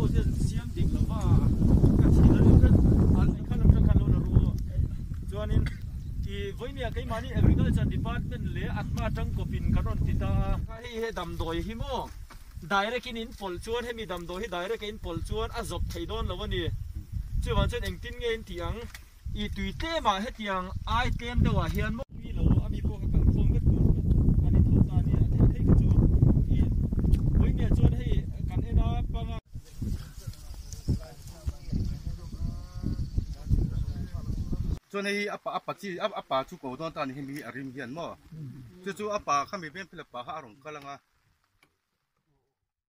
sai po jen agriculture department le atma tang ko pin karon tita hi he dam doi hi mo direct in in pol chuan hemi dam doi hi direct in pol chuan a zop thei don lo ni chu wan chen eng tin nge in tiang i tui te ma he tiang ai tem de wa hian cho nên apa apa chi apa apa chu ko don tan hi mi arim hian mo chu chu apa khami ben phila pa ha rong kalanga